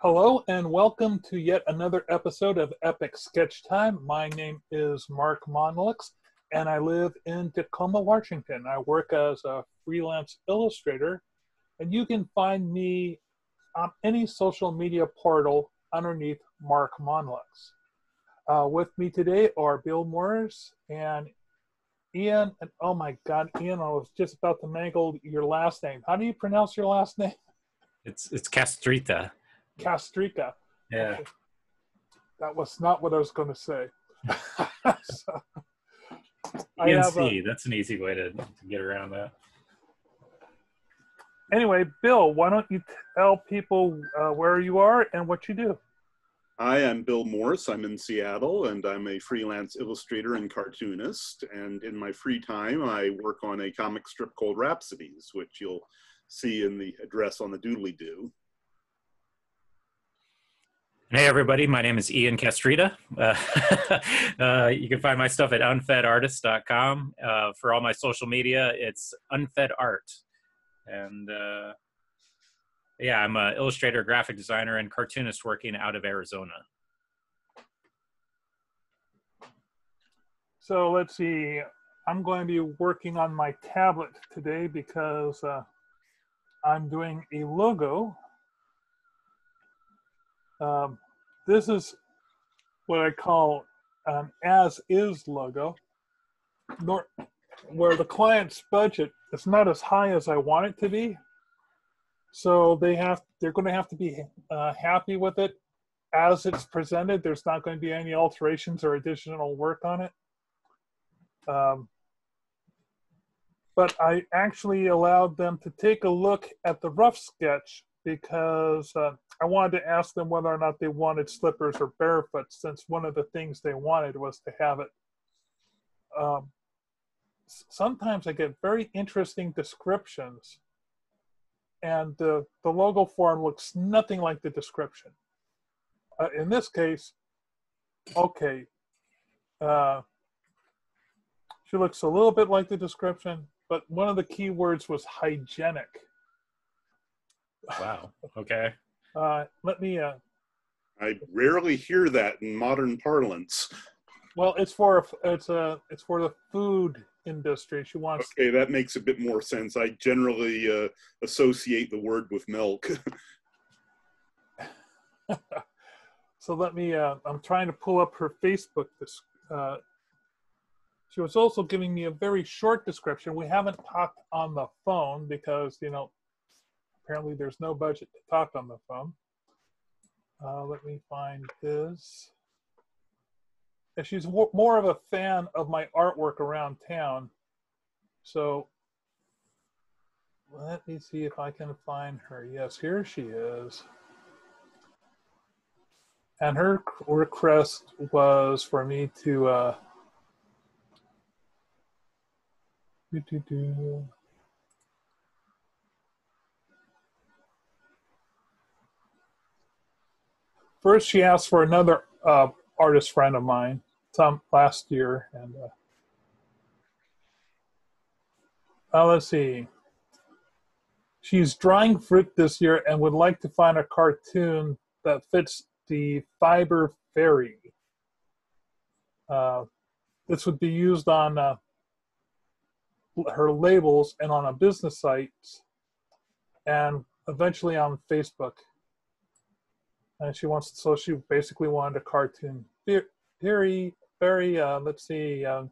Hello and welcome to yet another episode of Epic Sketch Time. My name is Mark Monlux and I live in Tacoma, Washington. I work as a freelance illustrator and you can find me on any social media portal underneath Mark Monlux. Uh, with me today are Bill Morse and Ian. And oh my God, Ian, I was just about to mangle your last name. How do you pronounce your last name? It's it's Castruita. Castrica. Yeah. That was not what I was going to say. so, I Ian have C. a- That's an easy way to, to get around that. anyway, Bill, why don't you tell people uh, where you are and what you do? Hi, I'm Bill Morse. I'm in Seattle and I'm a freelance illustrator and cartoonist. And in my free time, I work on a comic strip called Rhapsodies, which you'll see in the address on the doodly doo. Hey everybody, my name is Ian Castruita. Uh, uh, you can find my stuff at unfedartist.com. Uh, for all my social media, it's unfed art. And uh, yeah, I'm an illustrator, graphic designer, and cartoonist working out of Arizona. So let's see. I'm going to be working on my tablet today because uh, I'm doing a logo. Um, this is what I call an as is logo, nor, where the client's budget is not as high as I want it to be. So they have they're going to have to be uh, happy with it as it's presented. There's not going to be any alterations or additional work on it. Um, but I actually allowed them to take a look at the rough sketch because uh, I wanted to ask them whether or not they wanted slippers or barefoot, since one of the things they wanted was to have it. Um, sometimes I get very interesting descriptions, and uh, the logo form looks nothing like the description. Uh, in this case, okay. Uh, she looks a little bit like the description, but one of the key words was hygienic. Wow. Okay. Uh, let me, uh, I rarely hear that in modern parlance. well, it's for, it's a, it's for the food industry. She wants, Okay, that makes a bit more sense. I generally uh, associate the word with milk. so let me, uh, I'm trying to pull up her Facebook. This, uh, she was also giving me a very short description. We haven't talked on the phone because, you know, apparently there's no budget to talk on the phone. Uh, let me find this. And she's more of a fan of my artwork around town. So let me see if I can find her. Yes, here she is. And her request was for me to uh. First, she asked for another uh, artist friend of mine, some last year, and uh, uh, let's see. She's drawing fruit this year and would like to find a cartoon that fits the fiber fairy. Uh, this would be used on uh, her labels and on a business site, and eventually on Facebook and she wants so she basically wanted a cartoon Ve- very very uh, let's see um,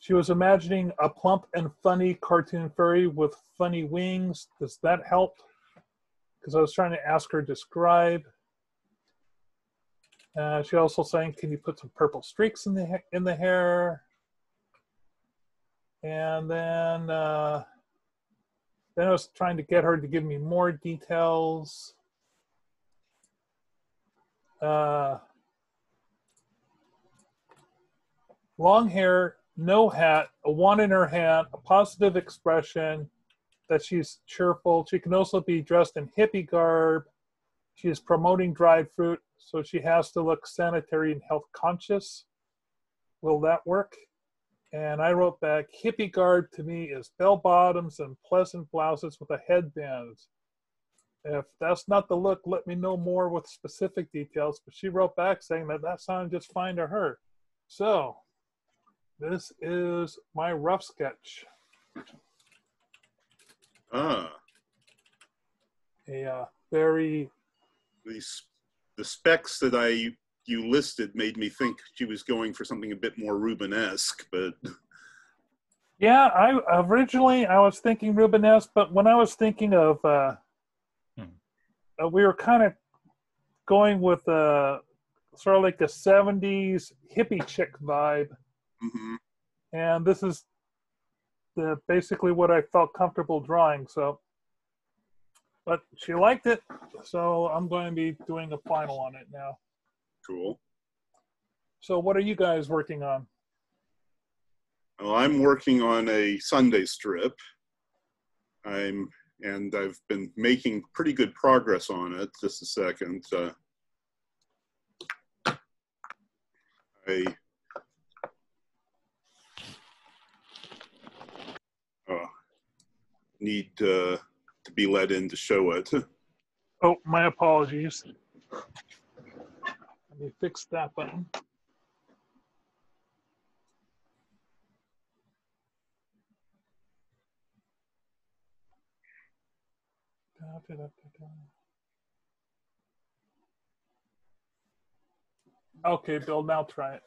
she was imagining a plump and funny cartoon fairy with funny wings. Does that help? Because i was trying to ask her describe. Uh, she also saying can you put some purple streaks in the in the hair? And then uh, then i was trying to get her to give me more details uh, long hair, no hat, a wand in her hand, a positive expression, that she's cheerful. She can also be dressed in hippie garb. She is promoting dried fruit, so she has to look sanitary and health conscious. Will that work? And I wrote back, hippie garb to me is bell bottoms and pleasant blouses with a headband. If that's not the look, let me know more with specific details. But she wrote back saying that that sounded just fine to her. So this is my rough sketch. Ah, A uh, very these the specs that I you listed made me think she was going for something a bit more Rubenesque, but yeah. I originally I was thinking Rubenesque, but when I was thinking of, uh. Uh, we were kind of going with uh, sort of like the '70s hippie chick vibe. mhm. and this is the basically what I felt comfortable drawing. So, but she liked it, so I'm going to be doing a final on it now. cool. So, what are you guys working on? Well, I'm working on a Sunday strip. I'm and I've been making pretty good progress on it. Just a second. Uh, I uh, need uh, to be let in to show it. Oh, my apologies. Let me fix that button. Okay, Bill, now try it.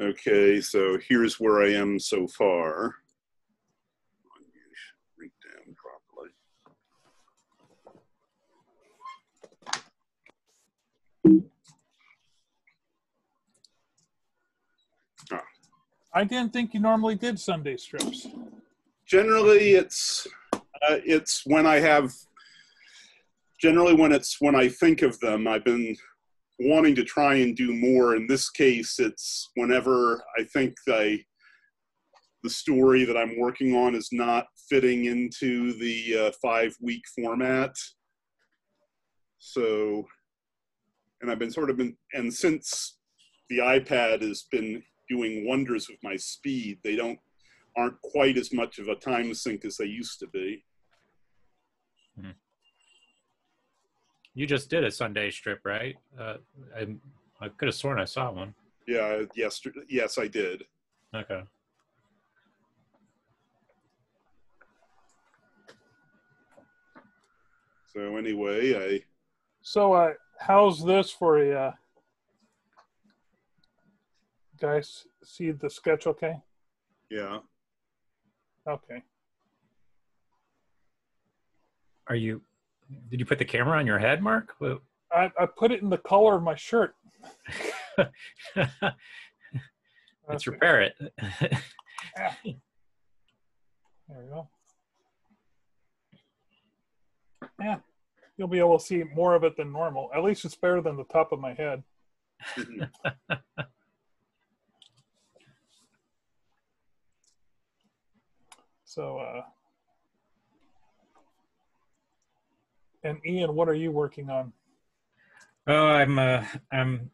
Okay, so here's where I am so far. I didn't think you normally did Sunday strips. Generally, it's uh, it's when I have. Generally, when it's when I think of them, I've been wanting to try and do more. In this case, it's whenever I think I the story that I'm working on is not fitting into the uh, five week format. So, and I've been sort of been, and since the iPad has been doing wonders with my speed, they don't aren't quite as much of a time sink as they used to be. You just did a Sunday strip, right? Uh, I I could have sworn I saw one. Yeah, yes, yes, I did. Okay. So anyway, I So, uh, how's this for a uh, guys? See the sketch, okay? yeah, Okay. Are you? Did you put the camera on your head, Mark? I, I put it in the color of my shirt. it's your Okay, parrot. Ah. There we go. Yeah, you'll be able to see more of it than normal. At least it's better than the top of my head. So, uh, and Ian, what are you working on? Oh, I'm uh, I'm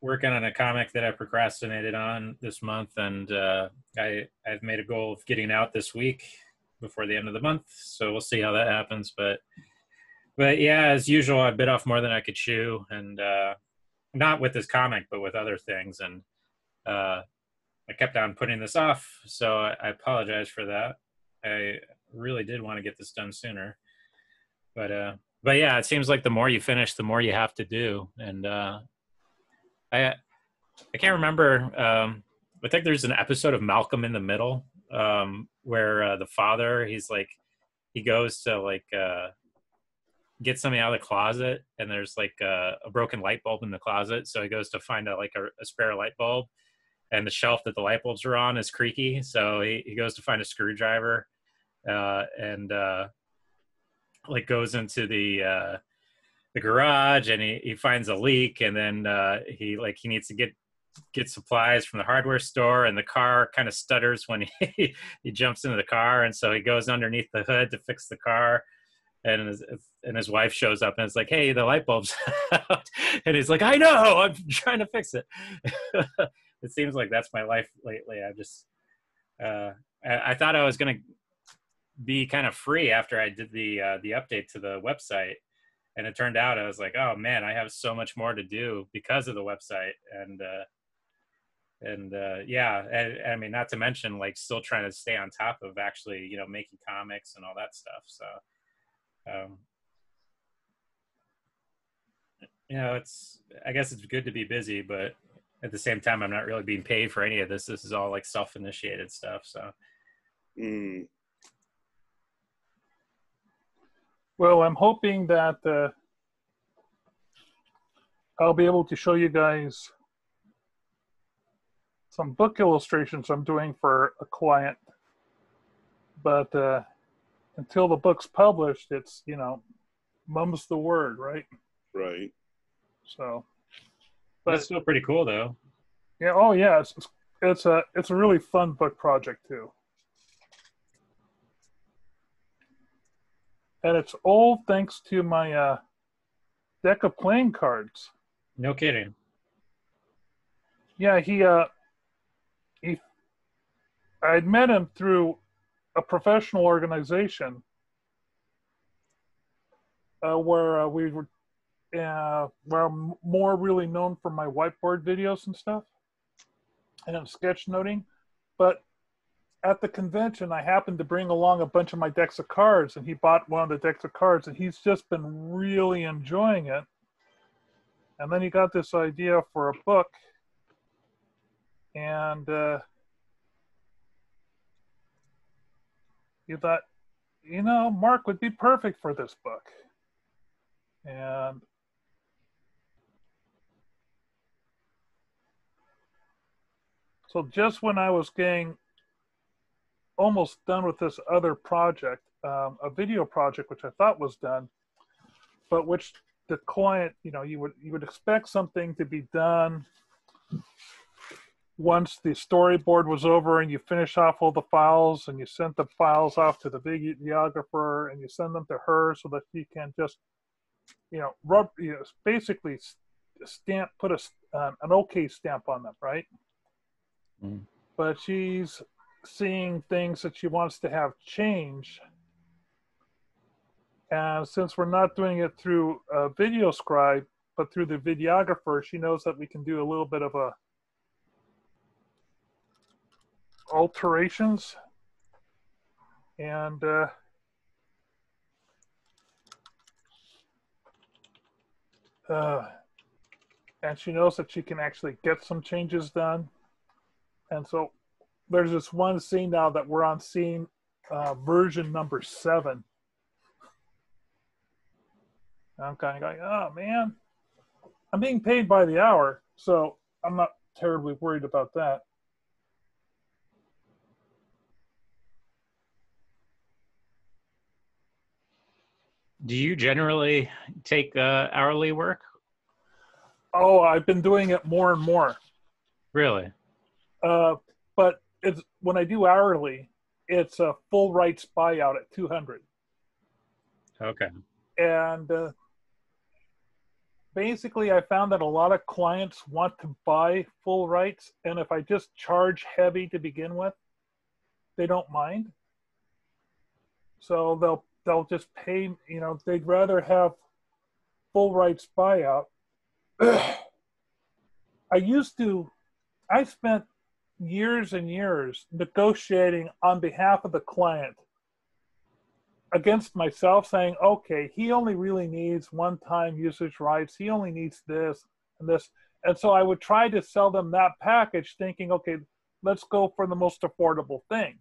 working on a comic that I procrastinated on this month, and uh, I I've made a goal of getting out this week before the end of the month. So we'll see how that happens. But but yeah, as usual, I bit off more than I could chew, and uh, not with this comic, but with other things, and uh, I kept on putting this off. So I, I apologize for that. I really did want to get this done sooner, but uh, but yeah, it seems like the more you finish, the more you have to do. And uh, I I can't remember. Um, I think there's an episode of Malcolm in the Middle um, where uh, the father he's like he goes to like uh, get something out of the closet, and there's like a, a broken light bulb in the closet, so he goes to find a, like a, a spare light bulb. And the shelf that the light bulbs are on is creaky, so he, he goes to find a screwdriver, uh, and uh, like goes into the uh the garage and he, he finds a leak and then uh he like he needs to get get supplies from the hardware store and the car kind of stutters when he he jumps into the car and so he goes underneath the hood to fix the car and his, and his wife shows up and it's like hey the light bulb's out and he's like i know i'm trying to fix it it seems like that's my life lately. I just uh, I, I thought I was going to be kind of free after I did the uh, the update to the website, and it turned out I was like, oh man, I have so much more to do because of the website, and uh, and uh, yeah, and, I mean, not to mention like still trying to stay on top of actually, you know, making comics and all that stuff. So, um, you know, it's I guess it's good to be busy, but at the same time, I'm not really being paid for any of this. This is all like self-initiated stuff. So. Mm. Well, I'm hoping that uh, I'll be able to show you guys some book illustrations I'm doing for a client. But uh, until the book's published, it's, you know, mum's the word, right? Right. So, but it's still pretty cool though. Yeah. Oh yeah. It's, it's a, it's a really fun book project too. and it's all thanks to my uh, deck of playing cards. No kidding. Yeah, he uh, he. I'd met him through a professional organization uh, where uh, we were, uh, where I'm more really known for my whiteboard videos and stuff, and sketchnoting. But at the convention, I happened to bring along a bunch of my decks of cards, and he bought one of the decks of cards, and he's just been really enjoying it. And then he got this idea for a book, and uh, he thought, you know, Mark would be perfect for this book. And so just when I was getting almost done with this other project, um, a video project, which I thought was done, but which the client, you know, you would you would expect something to be done once the storyboard was over and you finish off all the files and you sent the files off to the videographer and you send them to her so that she can just, you know, rub, you know, basically stamp, put a um, an okay stamp on them, right? Mm. But she's seeing things that she wants to have change. And since we're not doing it through a video scribe, but through the videographer, she knows that we can do a little bit of a alterations. And uh, uh, and she knows that she can actually get some changes done. And so there's this one scene now that we're on scene uh, version number seven. I'm kind of going, oh man, I'm being paid by the hour, so I'm not terribly worried about that. Do you generally take uh, hourly work? Oh, I've been doing it more and more. Really? Uh, but it's when I do hourly, it's a full rights buyout at 200. Okay. And uh, basically, I found that a lot of clients want to buy full rights, and if I just charge heavy to begin with, they don't mind. So they'll they'll just pay. You know, they'd rather have full rights buyout. I used to. I spent years and years negotiating on behalf of the client against myself saying okay he only really needs one time usage rights. He only needs this and this. And so i would try to sell them that package thinking okay let's go for the most affordable thing.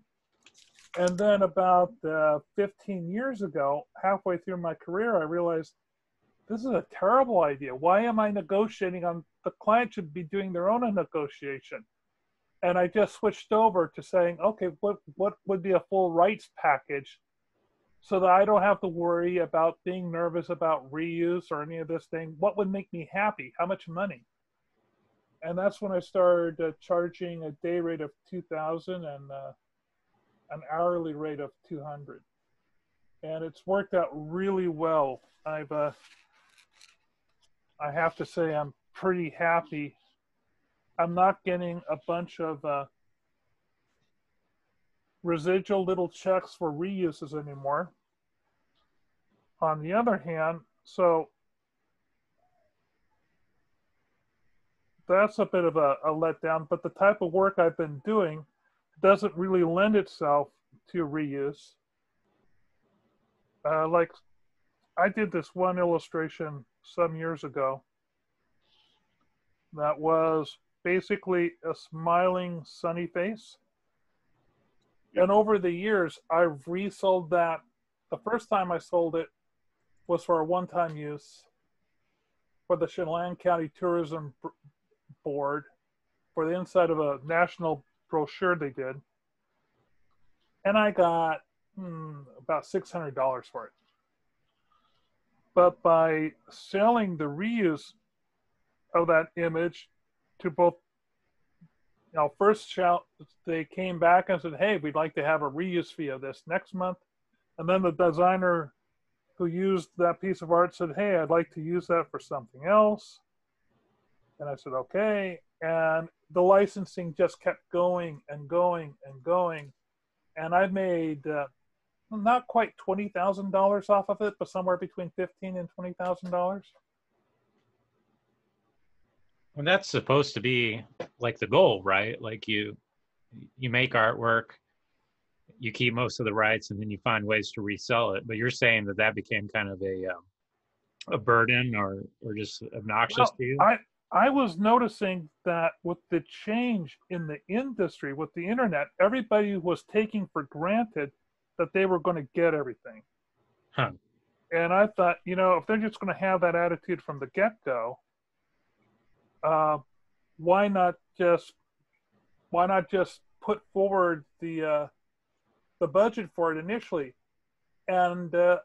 And then about uh, 15 years ago halfway through my career i realized this is a terrible idea. Why am i negotiating on the client should be doing their own negotiation and I just switched over to saying, okay, what what would be a full rights package, so that I don't have to worry about being nervous about reuse or any of this thing. What would make me happy? How much money? And that's when I started uh, charging a day rate of two thousand and uh, an hourly rate of two hundred, and it's worked out really well. I've uh, I have to say I'm pretty happy I'm not getting a bunch of uh, residual little checks for reuses anymore. On the other hand, so that's a bit of a, a letdown, but the type of work I've been doing doesn't really lend itself to reuse. Uh, like I did this one illustration some years ago that was basically a smiling sunny face. And over the years, I've resold that. The first time I sold it was for a one-time use for the Chelan County Tourism Board for the inside of a national brochure they did. And I got hmm, about $600 for it. But by selling the reuse of that image to both, you know, first shout, they came back and said, hey, we'd like to have a reuse fee of this next month. And then the designer who used that piece of art said, hey, I'd like to use that for something else. And I said, okay. And the licensing just kept going and going and going. And I made uh, not quite $20,000 off of it, but somewhere between 15 and $20,000. And that's supposed to be like the goal, right? Like you you make artwork, you keep most of the rights, and then you find ways to resell it. But you're saying that that became kind of a um, a burden or or just obnoxious well, to you. I I was noticing that with the change in the industry, with the internet, everybody was taking for granted that they were going to get everything. Huh. And I thought, you know, if they're just going to have that attitude from the get go, uh, why not just why not just put forward the uh, the budget for it initially? And uh,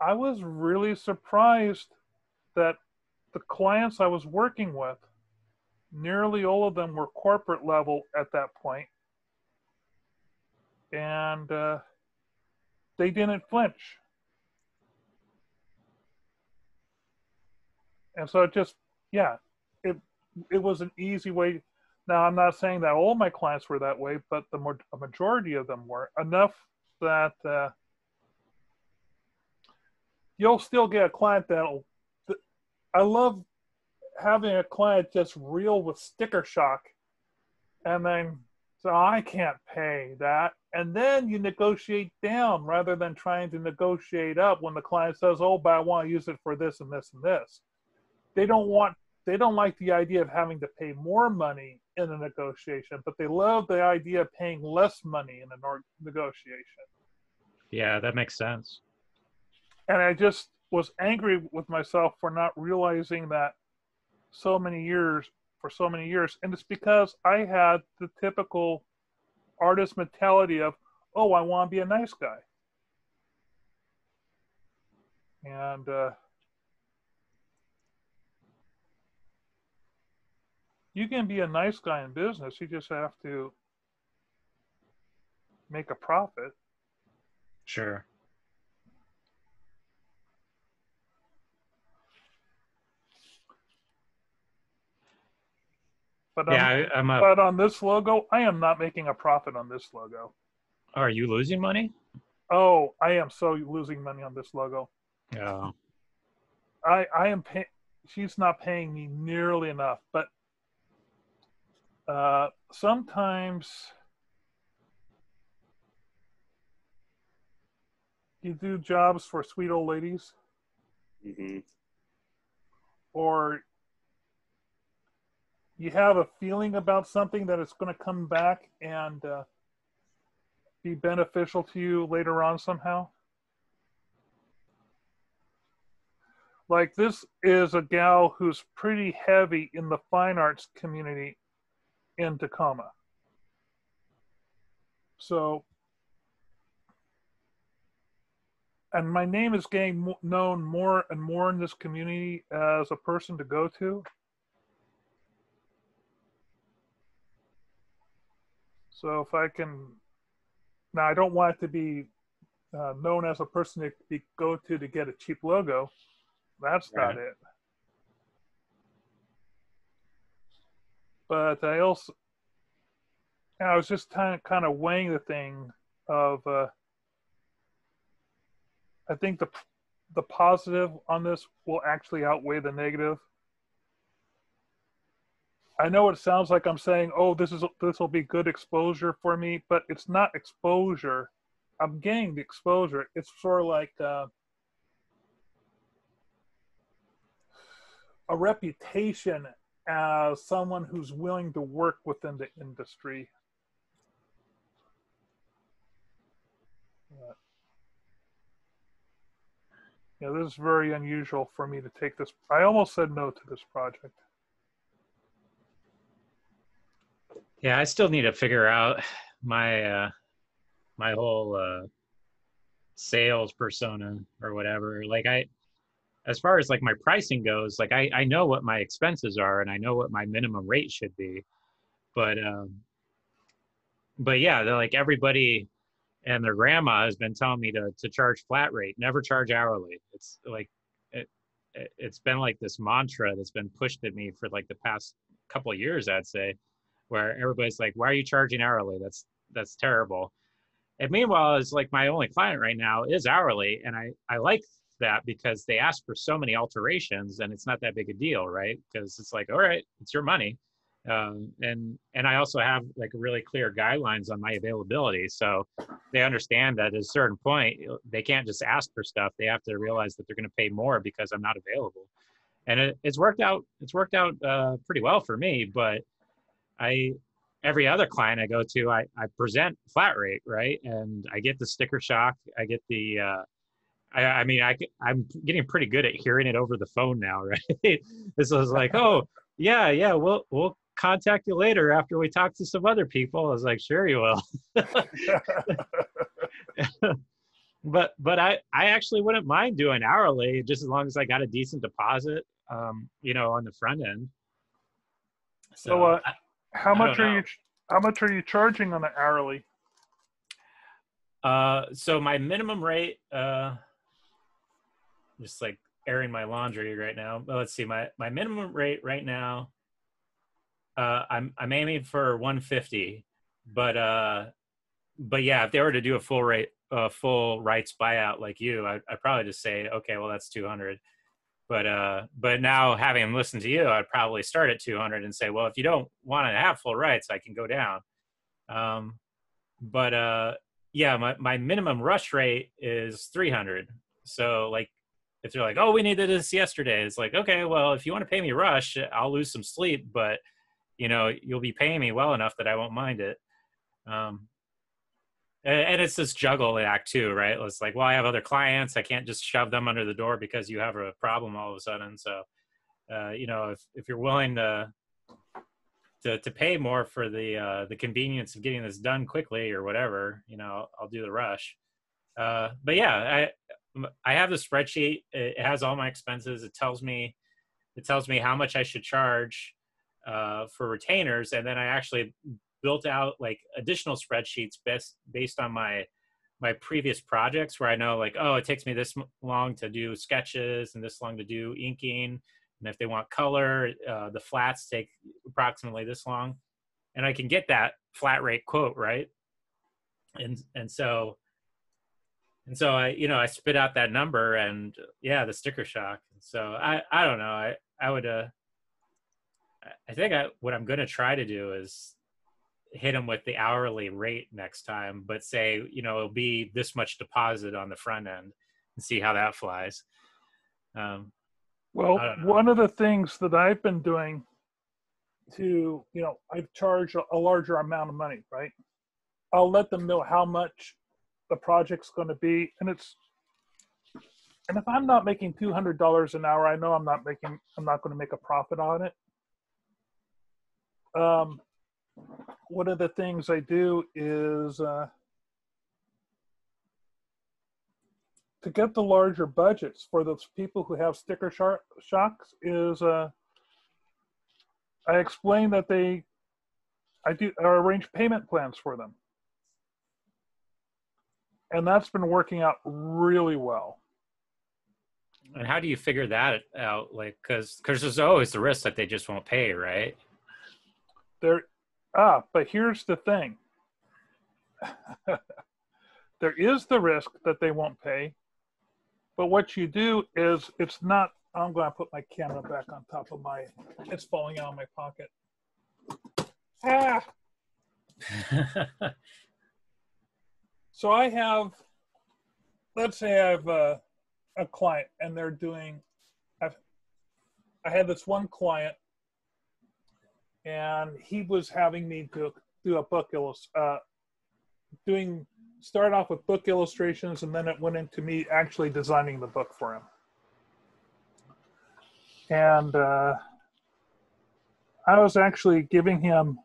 I was really surprised that the clients I was working with, nearly all of them were corporate level at that point, and uh, they didn't flinch. And so it just, yeah, it was an easy way. Now, I'm not saying that all my clients were that way, but the more, majority of them were enough that uh, you'll still get a client that'll. I love having a client just reel with sticker shock, and then so I can't pay that, and then you negotiate down rather than trying to negotiate up when the client says, "Oh, but I want to use it for this and this and this." They don't want they don't like the idea of having to pay more money in a negotiation, but they love the idea of paying less money in a negotiation. Yeah, that makes sense. And I just was angry with myself for not realizing that so many years for so many years. And it's because I had the typical artist mentality of, oh, I want to be a nice guy. And uh, you can be a nice guy in business. You just have to make a profit. Sure. But yeah, on, a, but on this logo, I am not making a profit on this logo. Are you losing money? Oh, I am so losing money on this logo. Yeah. I I am paying. she's not paying me nearly enough, but uh, sometimes you do jobs for sweet old ladies, mm-hmm. or you have a feeling about something that it's going to come back and uh, be beneficial to you later on somehow. Like this is a gal who's pretty heavy in the fine arts community in Tacoma. So, and my name is getting known more and more in this community as a person to go to. So if I can, now I don't want it to be uh, known as a person to be, go to to get a cheap logo. That's right. not it. But I also I was just kind of kind of weighing the thing of uh, I think the the positive on this will actually outweigh the negative. I know it sounds like I'm saying, "Oh, this is this will be good exposure for me," but it's not exposure. I'm gaining the exposure. It's sort of like uh, a reputation as someone who's willing to work within the industry. Yeah, this is very unusual for me to take this. I almost said no to this project. Yeah, I still need to figure out my uh my whole uh sales persona or whatever. Like I as far as like my pricing goes, like I, I know what my expenses are and I know what my minimum rate should be. But um but yeah, like everybody and their grandma has been telling me to to charge flat rate, never charge hourly. It's like it, it it's been like this mantra that's been pushed at me for like the past couple years, I'd say, where everybody's like, "Why are you charging hourly? That's that's terrible." And meanwhile, it's like my only client right now is hourly, and I I like that because they ask for so many alterations, and it's not that big a deal, right? Because it's like, all right, it's your money, um, and and I also have like really clear guidelines on my availability, so they understand that at a certain point they can't just ask for stuff; they have to realize that they're going to pay more because I'm not available, and it, it's worked out. It's worked out uh, pretty well for me, but I every other client I go to, I, I present flat rate, right? And I get the sticker shock. I get the, uh, I, I mean, I, I'm getting pretty good at hearing it over the phone now, right? this was like, oh, yeah, yeah, we'll, we'll contact you later after we talk to some other people. I was like, sure you will. but, but I, I actually wouldn't mind doing hourly just as long as I got a decent deposit, um, you know, on the front end. So, so uh, how much are you? How much are you charging on the hourly? Uh, so my minimum rate, uh, just like airing my laundry right now. But let's see, my my minimum rate right now. Uh, I'm I'm aiming for 150, but uh, but yeah, if they were to do a full rate, uh, full rights buyout like you, I, I'd probably just say, okay, well that's 200 but uh but now having listened to you i'd probably start at 200 and say well if you don't want to have full rights i can go down um but uh yeah my, my minimum rush rate is 300 so like if they're like oh we needed this yesterday it's like okay well if you want to pay me rush i'll lose some sleep but you know you'll be paying me well enough that i won't mind it um and it's this juggle act too, right? It's like, well, I have other clients. I can't just shove them under the door because you have a problem all of a sudden. So, uh, you know, if, if you're willing to, to, to pay more for the, uh, the convenience of getting this done quickly or whatever, you know, I'll do the rush. Uh, but yeah, I, I have the spreadsheet. It has all my expenses. It tells me, it tells me how much I should charge, uh, for retainers. And then I actually built out like additional spreadsheets based based on my my previous projects where I know like oh it takes me this long to do sketches and this long to do inking and if they want color uh, the flats take approximately this long and I can get that flat rate quote right and and so and so I you know I spit out that number and yeah the sticker shock so I I don't know I I would uh I think I, what I'm going to try to do is hit them with the hourly rate next time, but say, you know, it'll be this much deposit on the front end and see how that flies. Um, well, one of the things that I've been doing to, you know, I've charged a larger amount of money, right? I'll let them know how much the project's going to be. And it's, and if I'm not making $200 an hour, I know I'm not making, I'm not going to make a profit on it. Um, one of the things I do is uh, to get the larger budgets for those people who have sticker shocks is uh, I explain that they I do I arrange payment plans for them. And that's been working out really well. And how do you figure that out? Like, because because there's always the risk that they just won't pay, right? There Ah, but here's the thing. there is the risk that they won't pay. But what you do is it's not, I'm going to put my camera back on top of my, it's falling out of my pocket. Ah. so I have, let's say I have a, a client and they're doing, I've, I had this one client and he was having me do, do a book illust- uh, doing started off with book illustrations and then it went into me actually designing the book for him. And uh, i was actually giving him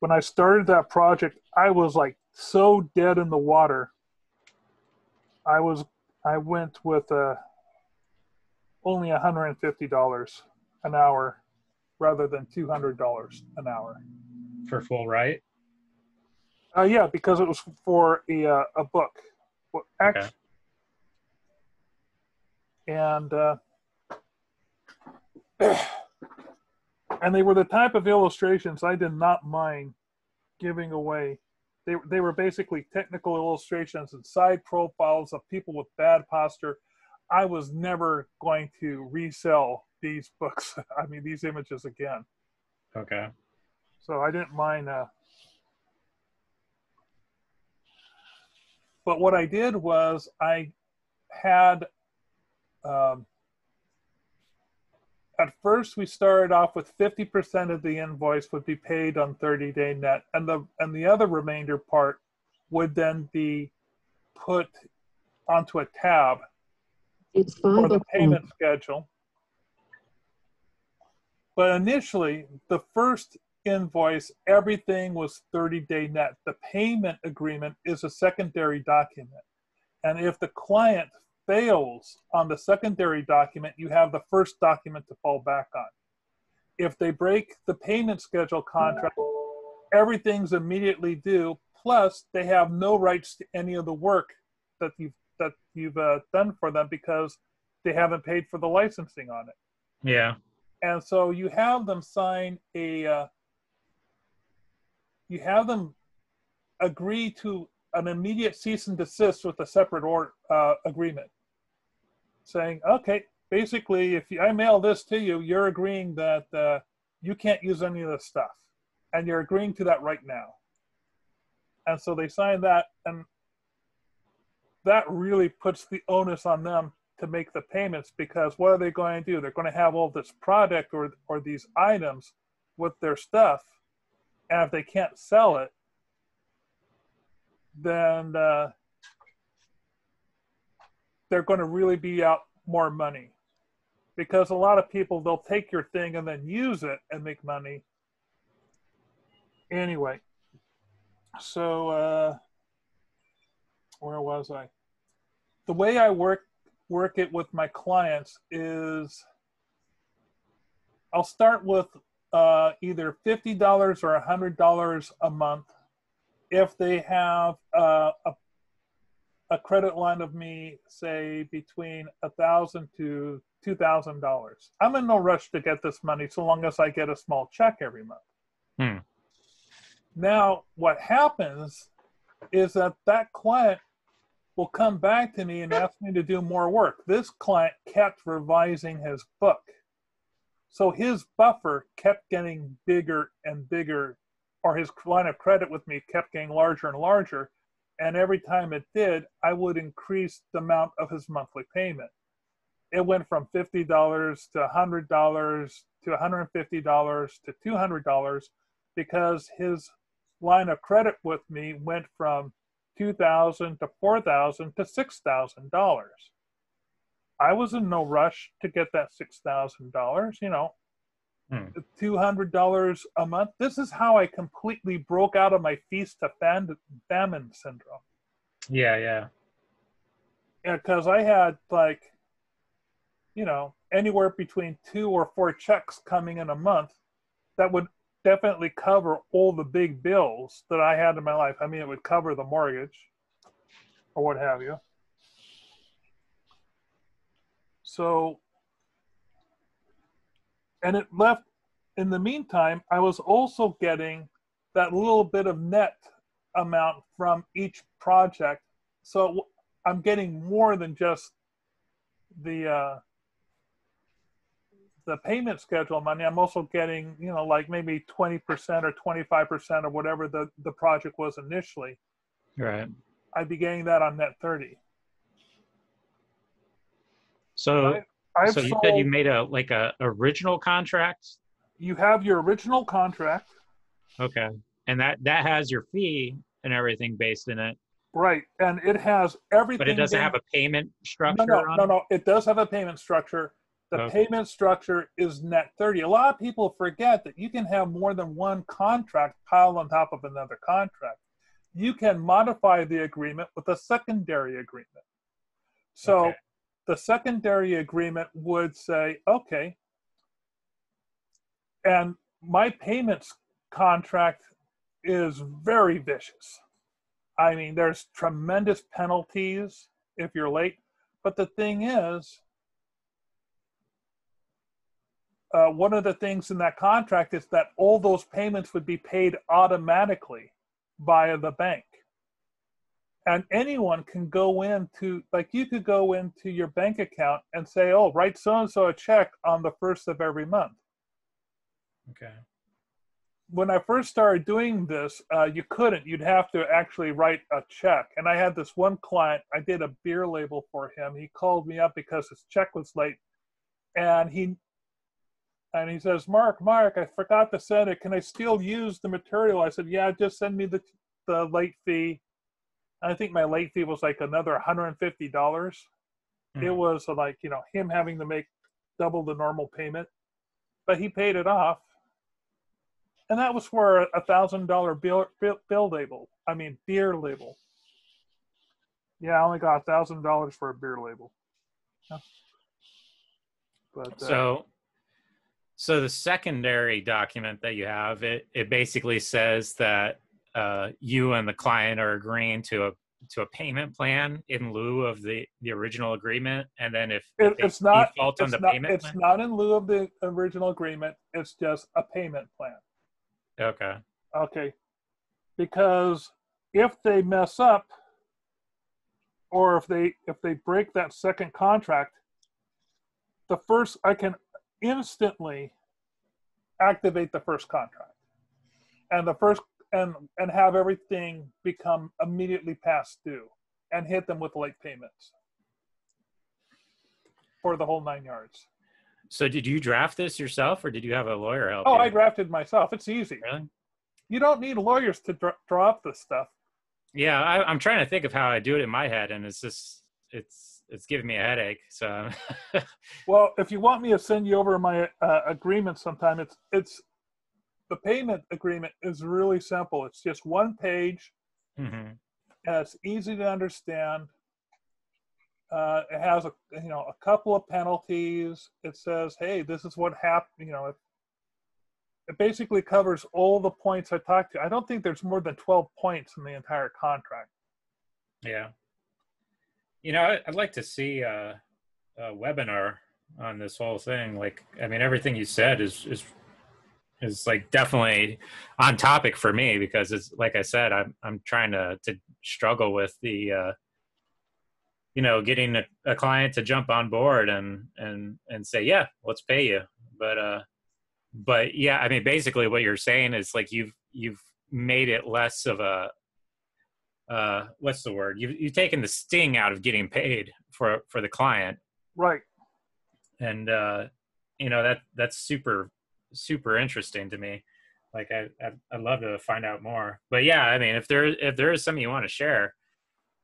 when i started that project i was like so dead in the water i was i went with uh, only $150 an hour rather than $200 an hour For full right? Uh, yeah, because it was for a uh, a book. Well, act- Okay. And uh, and they were the type of illustrations I did not mind giving away. They they were basically technical illustrations and side profiles of people with bad posture. I was never going to resell these books. I mean, these images again. Okay. So I didn't mind. Uh, but what I did was I had. Um, at first, we started off with 50% of the invoice would be paid on 30 day net, and the and the other remainder part would then be put onto a tab It's for the payment schedule. But initially, the first invoice, everything was 30 day net. The payment agreement is a secondary document. And if the client fails on the secondary document, you have the first document to fall back on. If they break the payment schedule contract, everything's immediately due. Plus, they have no rights to any of the work that you've that you've uh, done for them because they haven't paid for the licensing on it. Yeah. And so you have them sign a, uh, you have them agree to an immediate cease and desist with a separate or, uh, agreement, saying, okay, basically, if I mail this to you, you're agreeing that uh, you can't use any of this stuff, and you're agreeing to that right now. And so they sign that, and that really puts the onus on them to make the payments because what are they going to do? They're going to have all this product or or these items with their stuff, and if they can't sell it, then uh, they're going to really be out more money because a lot of people they'll take your thing and then use it and make money. Anyway, so uh, where was I? The way I work work it with my clients is I'll start with uh, either fifty dollars or hundred dollars a month if they have uh, a a credit line of me, say between a thousand to two thousand dollars. I'm in no rush to get this money so long as I get a small check every month. Hmm. Now, what happens is that that client will come back to me and ask me to do more work. This client kept revising his book. So his buffer kept getting bigger and bigger, or his line of credit with me kept getting larger and larger. And every time it did, I would increase the amount of his monthly payment. It went from $50 to $100 to $150 to $200 because his line of credit with me went from 2000 to 4000 to $6,000. I was in no rush to get that $6,000, you know. Hmm. $200 a month. This is how I completely broke out of my feast to fam- famine syndrome. Yeah, yeah. Yeah, because I had like, you know, anywhere between two or four checks coming in a month that would definitely cover all the big bills that I had in my life. I mean, it would cover the mortgage or what have you. So, and it left, in the meantime, I was also getting that little bit of net amount from each project. So I'm getting more than just the uh, the payment schedule money. I'm also getting, you know, like maybe 20% or 25% or whatever the, the project was initially. Right. I'd be getting that on net 30. So, I- I've so you sold, said you made a like a original contract. you have your original contract, Okay. And that that has your fee and everything based in it, right? And it has everything. but it doesn't in- have a payment structure no, no, on no, it? no. It does have a payment structure. The Okay. payment structure is net 30. A lot of people forget that you can have more than one contract piled on top of another contract. You can modify the agreement with a secondary agreement. So Okay. The secondary agreement would say, okay, and my payments contract is very vicious. I mean, there's tremendous penalties if you're late. But the thing is, uh, one of the things in that contract is that all those payments would be paid automatically via the bank. And anyone can go into, like, you could go into your bank account and say, oh, write so and so a check on the first of every month. Okay. when I first started doing this, uh, you couldn't. You'd have to actually write a check. And I had this one client. I did a beer label for him. He called me up because his check was late, and he and he says, "Mark, Mark, I forgot to send it. Can I still use the material?" I said, "Yeah, just send me the the late fee." I think my late fee was like another 150. dollars It Mhm. was uh, like you know him having to make double the normal payment, but he paid it off, and that was for a thousand dollar bill, bill bill label. I mean beer label. Yeah, I only got a thousand dollars for a beer label. Yeah. But uh, So, so the secondary document that you have, it, it basically says that uh, you and the client are agreeing to a to a payment plan in lieu of the the original agreement, and then if, It- if it's not- default on the not payment it's plan, not in lieu of the original agreement. It's just a payment plan. okay, Okay. Because if they mess up or if they if they break that second contract, the first I can instantly activate the first contract. And the first and and have everything become immediately past due and hit them with late payments for the whole nine yards. so did you draft this yourself, or did you have a lawyer help Oh, you? I drafted myself. It's easy. really? You don't need lawyers to dra- draw up this stuff. Yeah, I, I'm trying to think of how I do it in my head, and it's just it's it's giving me a headache. So, Well, if you want me to send you over my uh, agreement sometime, it's it's the payment agreement is really simple. It's just one page Mhm. and it's easy to understand. Uh, it has a you know a couple of penalties. It says, "Hey, this is what happened." You know, it, it basically covers all the points I talked to. I don't think there's more than twelve points in the entire contract. Yeah. You know, I'd like to see a, a webinar on this whole thing. Like, I mean, everything you said is is is like definitely on topic for me because it's like I said, I'm I'm trying to to struggle with the uh, you know getting a, a client to jump on board and and and say yeah, let's pay you. But uh, but yeah, I mean, basically what you're saying is like you've you've made it less of a uh, what's the word? You you've taken the sting out of getting paid for for the client, Right. and uh, you know that that's super super interesting to me. Like I I'd, I'd love to find out more. But yeah, I mean, if there if there is something you want to share,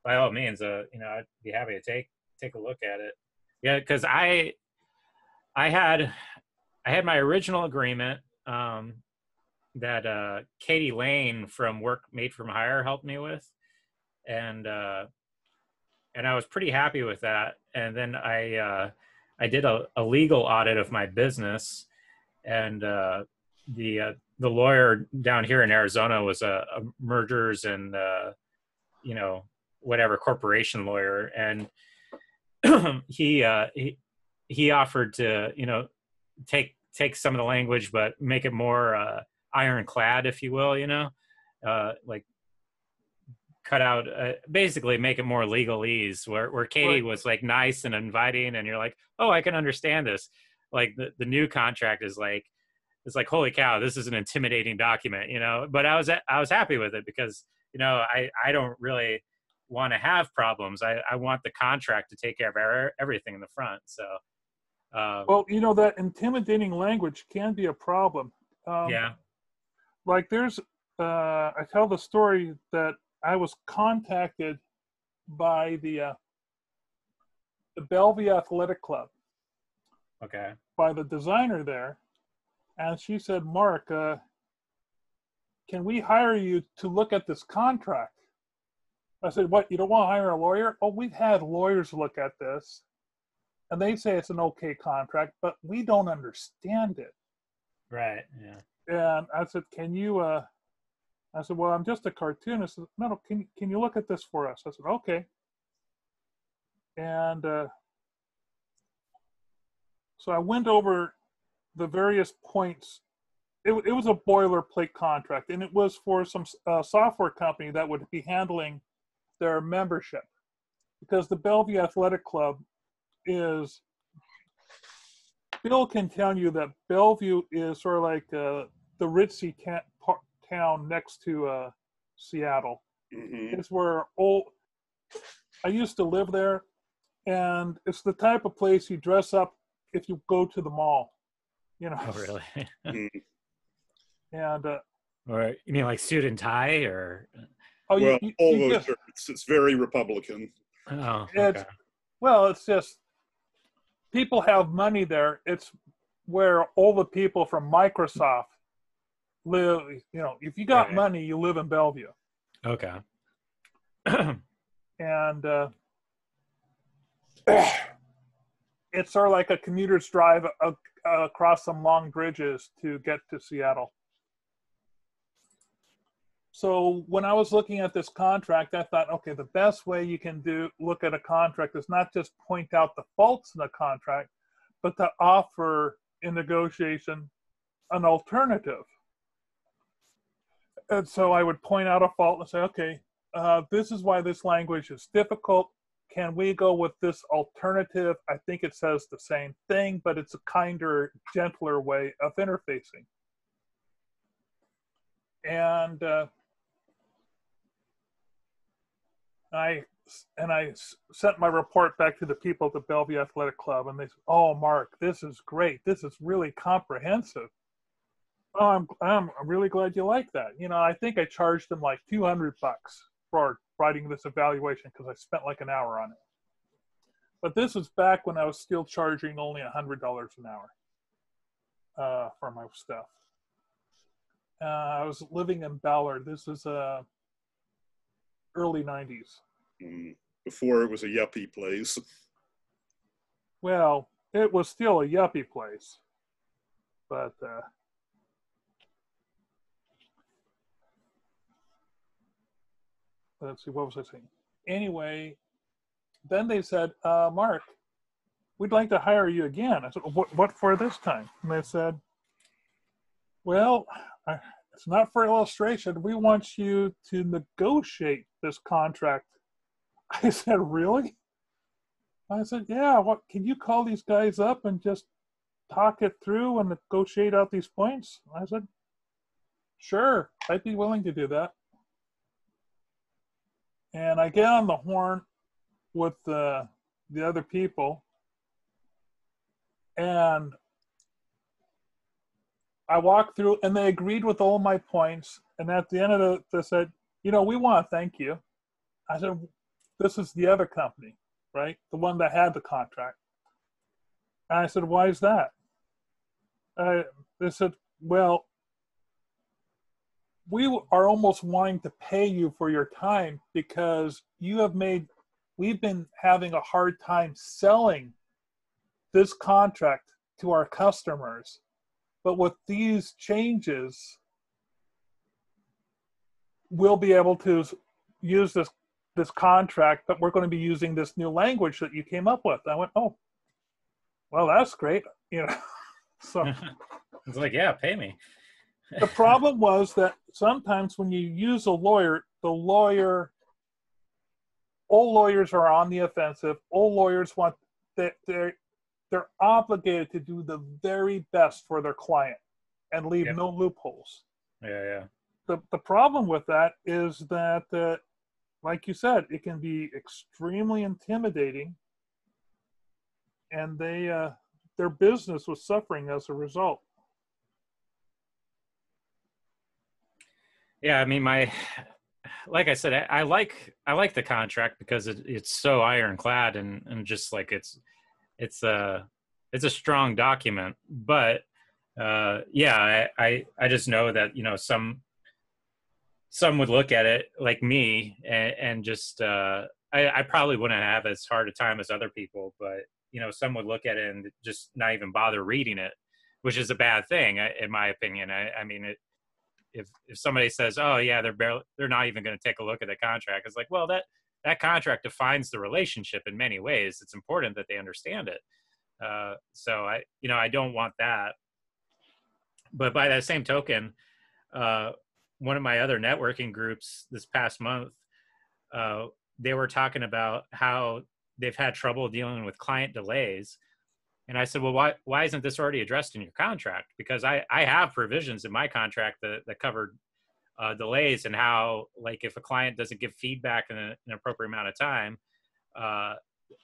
by all means, uh, you know, I'd be happy to take take a look at it. Yeah, because I I had I had my original agreement um, that uh, Katie Lane from Work Made for Hire helped me with, and uh, and I was pretty happy with that. And then I uh, I did a, a legal audit of my business, and uh, the uh, the lawyer down here in Arizona was a, a mergers and uh, you know whatever corporation lawyer, and he uh, he he offered to you know take take some of the language but make it more uh, ironclad, if you will, you know, uh, like cut out uh, basically make it more legalese where where Katie was like nice and inviting and you're like oh I can understand this like the, the new contract is like it's like holy cow this is an intimidating document you know? But I was I was happy with it because you know I I don't really want to have problems. I I want the contract to take care of er- everything in the front so um, Well, you know that intimidating language can be a problem. Um, yeah. Like there's, uh, I tell the story that I was contacted by the uh, the Bellevue Athletic Club okay by the designer there, and she said, "Mark, uh, can we hire you to look at this contract?" I said, "What? You don't want to hire a lawyer? Oh, we've had lawyers look at this, and they say it's an okay contract, but we don't understand it." right yeah And I said, "Can you?" Uh, I said, "Well, I'm just a cartoonist." Said, no, no. Can can you look at this for us? I said, "Okay." And uh, so I went over the various points. It, it was a boilerplate contract, and it was for some uh, software company that would be handling their membership, because the Bellevue Athletic Club is. Bill can tell you that Bellevue is sort of like uh, the ritzy ta- par- town next to uh, Seattle. Mhm. It's where old. I used to live there, and it's the type of place you dress up if you go to the mall. You know. oh really Mhm. And uh, or you mean like suit and tie or oh, you- well, you, all you those just- are, it's, it's very Republican. oh It's- well, it's just people have money there. It's where all the people from Microsoft live. You know, if you got Right. money, you live in Bellevue. okay and uh, it's sort of like a commuter's drive uh, uh, across some long bridges to get to Seattle. So when I was looking at this contract, I thought, okay, the best way you can do look at a contract is not just point out the faults in the contract, but to offer in negotiation an alternative. And so I would point out a fault and say, okay, uh, this is why this language is difficult. Can we go with this alternative? I think it says the same thing, but it's a kinder, gentler way of interfacing. And uh, I and I sent my report back to the people at the Bellevue Athletic Club, and they said, "Oh, Mark, this is great. This is really comprehensive." Oh, I'm I'm really glad you like that. You know, I think I charged them like 200 bucks for writing this evaluation because I spent like an hour on it. But this was back when I was still charging only $100 an hour uh, for my stuff. Uh, I was living in Ballard. This was uh, early 90s. Mm. Before it was a yuppie place. Well, it was still a yuppie place. But let's see, what was I saying? Anyway, then they said, uh, Mark, we'd like to hire you again. I said, what, what for this time? And they said, well, I, it's not for illustration. We want you to negotiate this contract. I said, really? I said, yeah, what can you call these guys up and just talk it through and negotiate out these points? I said, sure, I'd be willing to do that. And I get on the horn with the the other people, and I walked through, and they agreed with all my points. And at the end of it, they said, "You know, we want to thank you." I said, "This is the other company, right? The one that had the contract." And I said, "Why is that?" They said, "Well, we are almost wanting to pay you for your time because you have made we've been having a hard time selling this contract to our customers. But with these changes we'll be able to use this this contract but we're going to be using this new language that you came up with. I went oh well that's great you know? So it's like yeah pay me the problem was that sometimes when you use a lawyer, the lawyer all lawyers are on the offensive. All lawyers want that they're they're obligated to do the very best for their client and leave Yep. no loopholes. Yeah, yeah. The the problem with that is that, uh, like you said, it can be extremely intimidating, and they uh, their business was suffering as a result. Yeah, I mean, my, like I said, I, I like I like the contract because it, it's so ironclad and and just like it's it's a it's a strong document. But uh, yeah, I, I I just know that you know some some would look at it like me and, and just uh, I, I probably wouldn't have as hard a time as other people, but you know some would look at it and just not even bother reading it, which is a bad thing in my opinion. I, I mean it if if somebody says, "Oh yeah, they're barely, they're not even going to take a look at the contract," it's like, well, that that contract defines the relationship in many ways. It's important that they understand it. Uh, so I, you know, I don't want that. But by that same token, uh, one of my other networking groups this past month, uh, they were talking about how they've had trouble dealing with client delays. And I said, well, why, why isn't this already addressed in your contract? Because I, I have provisions in my contract that, that covered uh, delays and how, like, if a client doesn't give feedback in a, an appropriate amount of time, uh,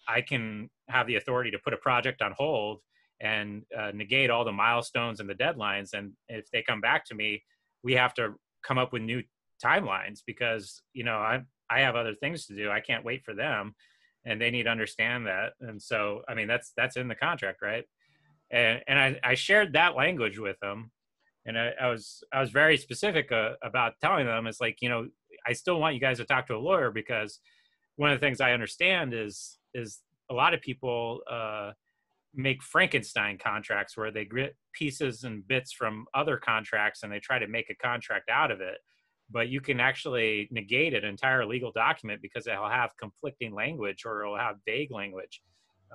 I can have the authority to put a project on hold and uh, negate all the milestones and the deadlines. And if they come back to me, we have to come up with new timelines because, you know, I, I have other things to do. I can't wait for them and they need to understand that. And so, I mean, that's that's in the contract, right? And and I, I shared that language with them, and I, I was I was very specific uh, about telling them it's like you know I still want you guys to talk to a lawyer because one of the things I understand is is a lot of people uh, make Frankenstein contracts where they grit pieces and bits from other contracts and they try to make a contract out of it but you can actually negate an entire legal document because it'll have conflicting language or it'll have vague language.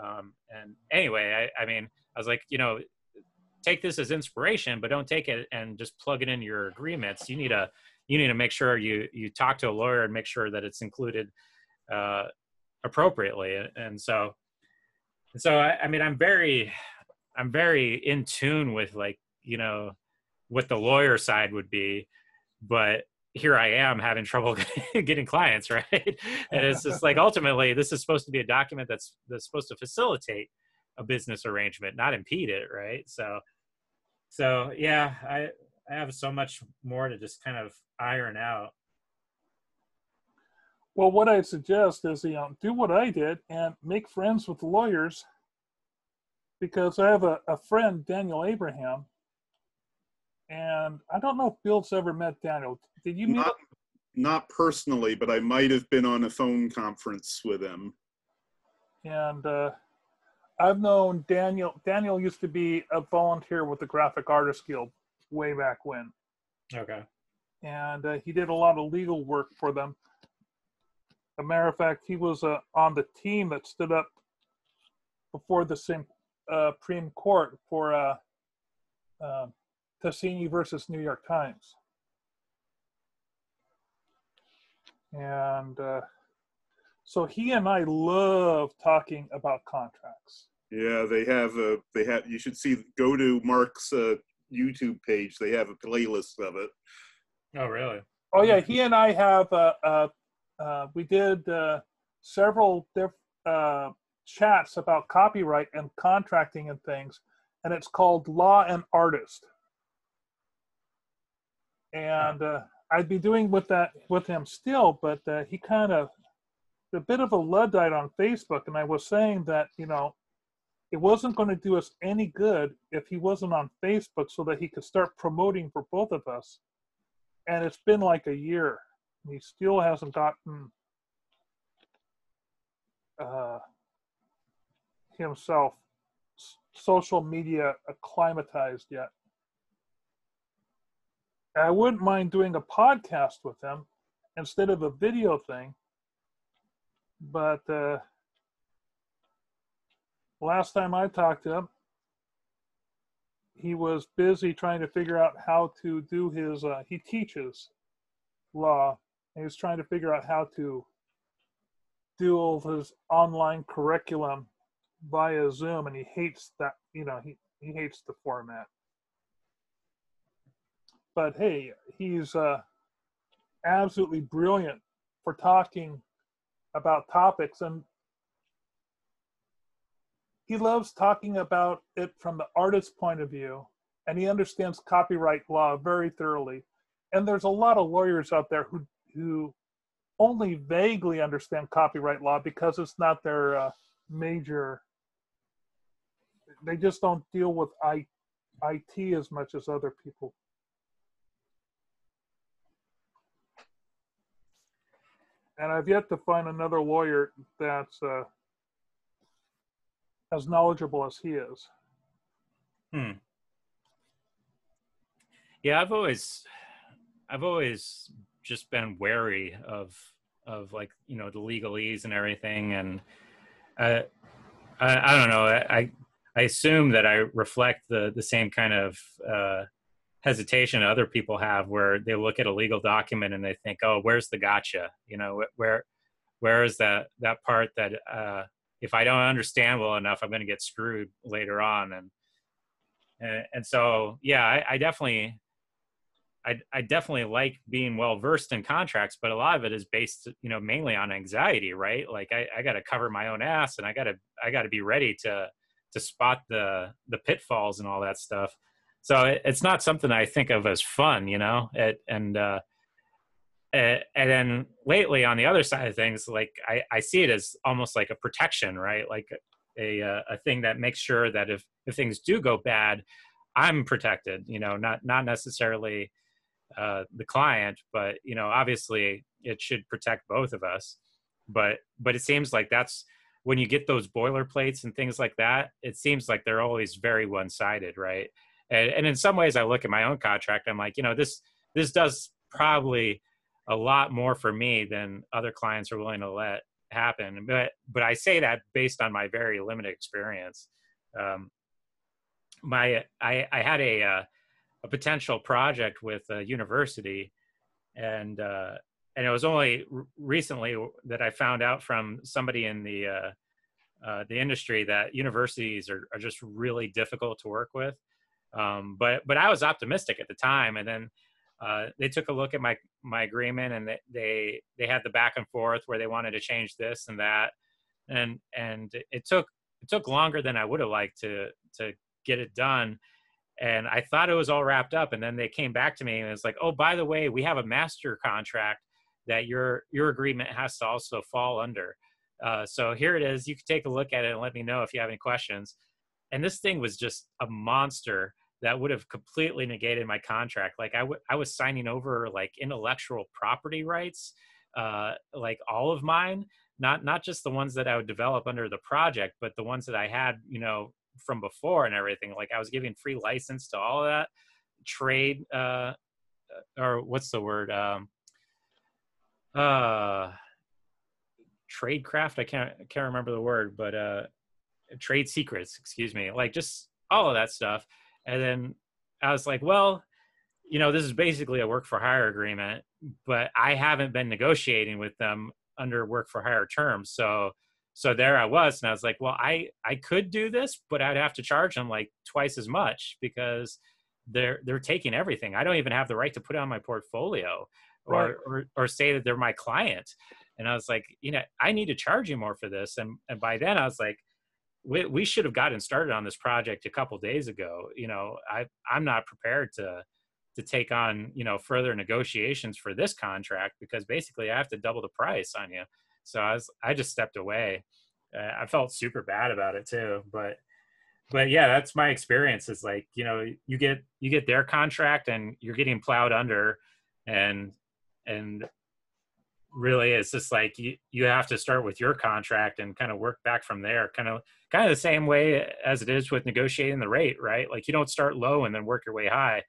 Um, and anyway, I, I, mean, I was like, you know, take this as inspiration, but don't take it and just plug it into your agreements. You need to, you need to make sure you you talk to a lawyer and make sure that it's included uh, appropriately. And so, and so I, I mean, I'm very, I'm very in tune with like, you know, what the lawyer side would be, but here I am having trouble getting clients, right? And it's just like ultimately, this is supposed to be a document that's that's supposed to facilitate a business arrangement, not impede it, right? So, so yeah, I I have so much more to just kind of iron out. Well, what I suggest is, you know, do what I did and make friends with lawyers because I have a, a friend, Daniel Abraham, and I don't know if Bill's ever met Daniel. Did you meet? Not, not personally, but I might have been on a phone conference with him. And uh, I've known Daniel. Daniel used to be a volunteer with the Graphic Artists Guild way back when, Okay. and uh, he did a lot of legal work for them. a matter of fact, he was uh, on the team that stood up before the Sim- uh, Supreme Court for Tasini versus New York Times. And uh, so he and I love talking about contracts. Yeah, they have a they have. You should see. Go to Mark's uh, YouTube page. They have a playlist of it. Oh, really? Oh yeah, he and I have uh, uh, uh, we did uh, several diff- uh, chats about copyright and contracting and things, and it's called Law and Artist. And uh, I'd be doing with that with him still, but uh, he kind of a bit of a luddite on Facebook, and I was saying that you know it wasn't going to do us any good if he wasn't on Facebook, so that he could start promoting for both of us and it's been like a year. and He still hasn't gotten uh, himself social media acclimatized yet. I wouldn't mind doing a podcast with him instead of a video thing, but uh, last time I talked to him, he was busy trying to figure out how to do his uh, he teaches law and he was trying to figure out how to do all his online curriculum via Zoom, and he hates that. You know, he he hates the format. But hey, he's uh, absolutely brilliant for talking about topics, and he loves talking about it from the artist's point of view, and he understands copyright law very thoroughly. And there's a lot of lawyers out there who who only vaguely understand copyright law because it's not their uh, major. They just don't deal with I, IT as much as other people. And I've yet to find another lawyer that's uh, as knowledgeable as he is. Hmm. Yeah, I've always, I've always just been wary of of like you know the legalese and everything, and uh, I I don't know I I assume that I reflect the the same kind of uh, hesitation other people have, where they look at a legal document and they think, oh, where's the gotcha? You know, where where is that that part that uh, if I don't understand well enough, I'm going to get screwed later on, and and, so yeah, I, I definitely I, I definitely like being well versed in contracts, but a lot of it is based, you know, mainly on anxiety, right? Like I, I got to cover my own ass, and I got to I got to be ready to to spot the the pitfalls and all that stuff. So it, it's not something I think of as fun, you know. It, and uh, and then lately, on the other side of things, like I, I see it as almost like a protection, right? Like a a thing that makes sure that if if things do go bad, I'm protected. You know, not not necessarily uh, the client, but you know, obviously it should protect both of us. But but it seems like that's when you get those boilerplates and things like that. It seems like they're always very one sided, right? And, and in some ways, I look at my own contract. I'm like, you know, this this does probably a lot more for me than other clients are willing to let happen. But but I say that based on my very limited experience. Um, my I I had a uh, a potential project with a university, and uh, and it was only r- recently that I found out from somebody in the uh, uh, the industry that universities are, are just really difficult to work with. Um, but but I was optimistic at the time, and then uh, they took a look at my my agreement, and they, they they had the back and forth where they wanted to change this and that, and and it took it took longer than I would have liked to to get it done and I thought it was all wrapped up. And then they came back to me and it's like, oh, by the way, we have a master contract that your your agreement has to also fall under. Uh, so here it is. You can take a look at it and let me know if you have any questions. And this thing was just a monster that would have completely negated my contract. Like I, w- I was signing over like intellectual property rights, uh, like all of mine, not not just the ones that I would develop under the project, but the ones that I had, you know, from before and everything. Like I was giving free license to all of that trade, uh, or what's the word? Um, uh, trade craft. I can't I can't remember the word, but uh, trade secrets. Excuse me. Like just all of that stuff. And then I was like, well, you know, this is basically a work for hire agreement, but I haven't been negotiating with them under work for hire terms. So so there I was, and I was like, well, I I could do this, but I'd have to charge them like twice as much because they're they're taking everything. I don't even have the right to put it on my portfolio or right. or, or say that they're my client. And I was like, you know, I need to charge you more for this. And and by then I was like, we, we should have gotten started on this project a couple days ago. You know, I I'm not prepared to to take on you know further negotiations for this contract because basically I have to double the price on you. So I was, I just stepped away. Uh, I felt super bad about it too, but, but yeah, that's my experience. Is like you know you get you get their contract and you're getting plowed under, and and really it's just like you you have to start with your contract and kind of work back from there kind of kind of the same way as it is with negotiating the rate right like you don't start low and then work your way high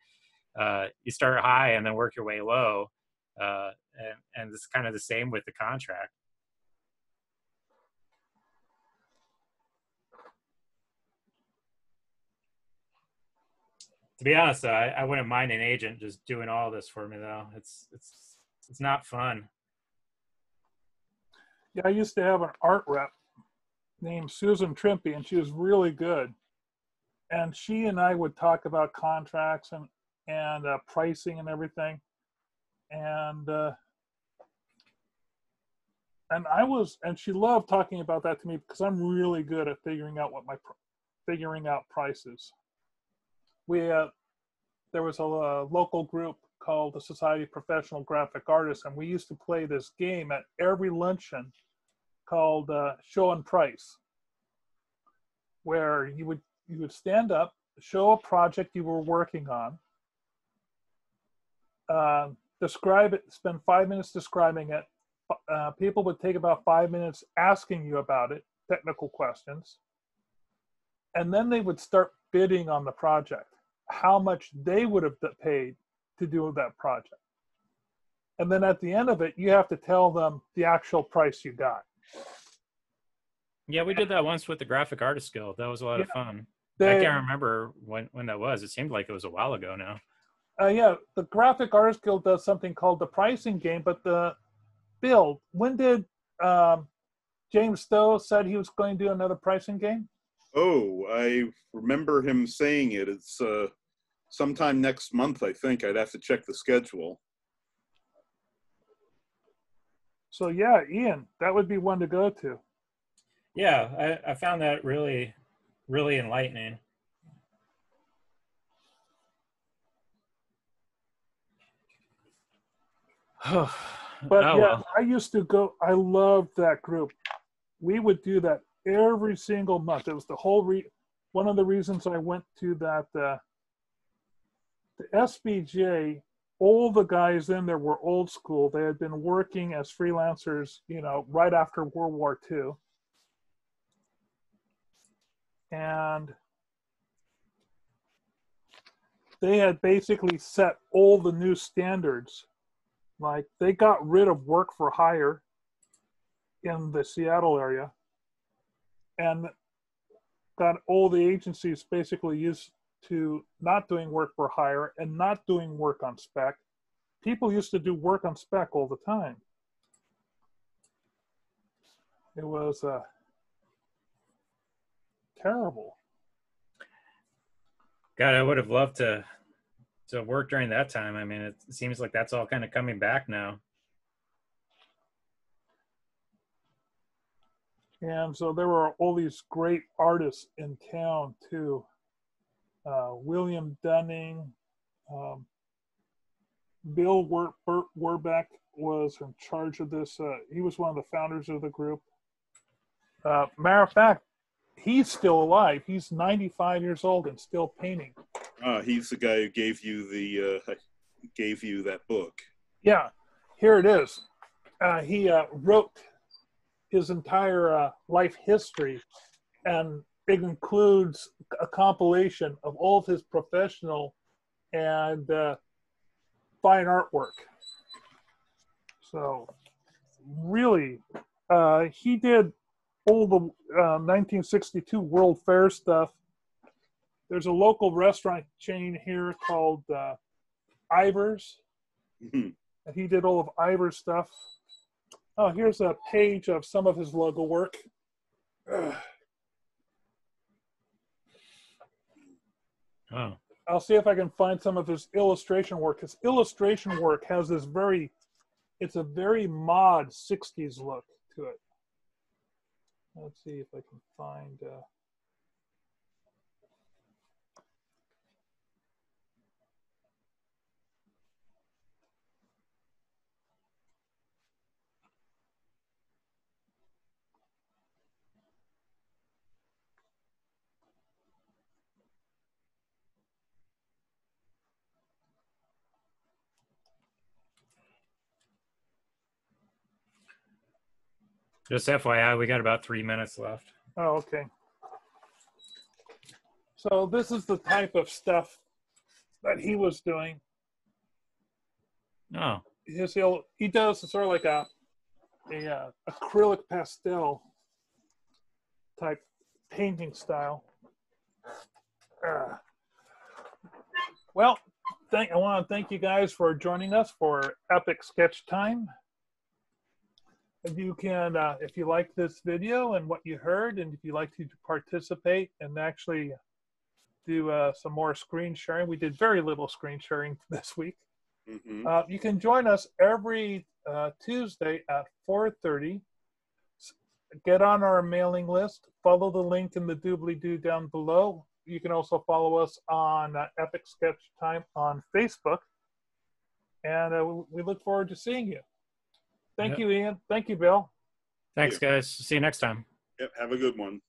uh, you start high and then work your way low uh, and and it's kind of the same with the contract to be honest, I, I wouldn't mind an agent just doing all this for me. Though it's it's it's not fun. Yeah, I used to have an art rep named Susan Trimpey, and she was really good. And she and I would talk about contracts and and uh, pricing and everything. And uh, and I was, and she loved talking about that to me because I'm really good at figuring out what my figuring out prices. We uh, there was a, uh local group called the Society of Professional Graphic Artists, and we used to play this game at every luncheon called uh, Show and Price, where you would you would stand up, show a project you were working on, uh, describe it, spend five minutes describing it. Uh, people would take about five minutes asking you about it, technical questions, and then they would start bidding on the project, how much they would have paid to do that project. And then at the end of it, you have to tell them the actual price you got. Yeah, we did that once with the Graphic Artist Guild. That was a lot of fun. They, I can't remember when, when that was. It seemed like it was a while ago now. uh, yeah, the Graphic artist Guild does something called the pricing game, but the Bill, when did um, James Stowe said he was going to do another pricing game? Oh, I remember him saying it. It's uh, sometime next month, I think. I'd have to check the schedule. So yeah, Ian, that would be one to go to. Yeah, I, I found that really, really enlightening. But oh, yeah, well. I used to go. I loved that group. We would do that every single month. It was the whole re. One of the reasons I went to that uh, the SBJ. All the guys in there were old school. They had been working as freelancers, you know, right after World War II, and they had basically set all the new standards like they got rid of work for hire in the Seattle area and got all the agencies basically used to not doing work for hire and not doing work on spec. People used to do work on spec all the time. It was uh, terrible. God, I would have loved to to work during that time. I mean, it seems like that's all kind of coming back now. And so there were all these great artists in town too. Uh, William Dunning, um, Bill Wer- Werbeck was in charge of this. Uh, he was one of the founders of the group. Uh, matter of fact, he's still alive. He's 95 years old and still painting. Uh, he's the guy who gave you the uh, gave you that book. Yeah, here it is. Uh, he uh, wrote his entire uh, life history, and it includes a compilation of all of his professional and uh, fine artwork. So, really, uh, he did all the uh, 1962 World Fair stuff. There's a local restaurant chain here called uh, Ivar's Mhm. and he did all of Ivar's stuff. Oh, here's a page of some of his logo work. Ugh. Oh, I'll see if I can find some of his illustration work. His illustration work has this very, it's a very mod 60s look to it. Let's see if I can find. Uh, just FYI, we got about three minutes left. Oh, okay. So this is the type of stuff that he was doing. Oh, His il- he does sort of like a a uh, acrylic pastel type painting style. Uh, well, thank I want to thank you guys for joining us for Epic Sketch Time. You can, uh, if you like this video and what you heard, and if you'd like to participate and actually do uh, some more screen sharing, we did very little screen sharing this week. Mhm. Uh, you can join us every uh, Tuesday at 4:30. Get on our mailing list. Follow the link in the doobly doo down below. You can also follow us on uh, Epic Sketch Time on Facebook. And uh, we look forward to seeing you. Thank Yep. you, Ian. Thank you, Bill. Thanks, guys. See you next time. Yep, have a good one.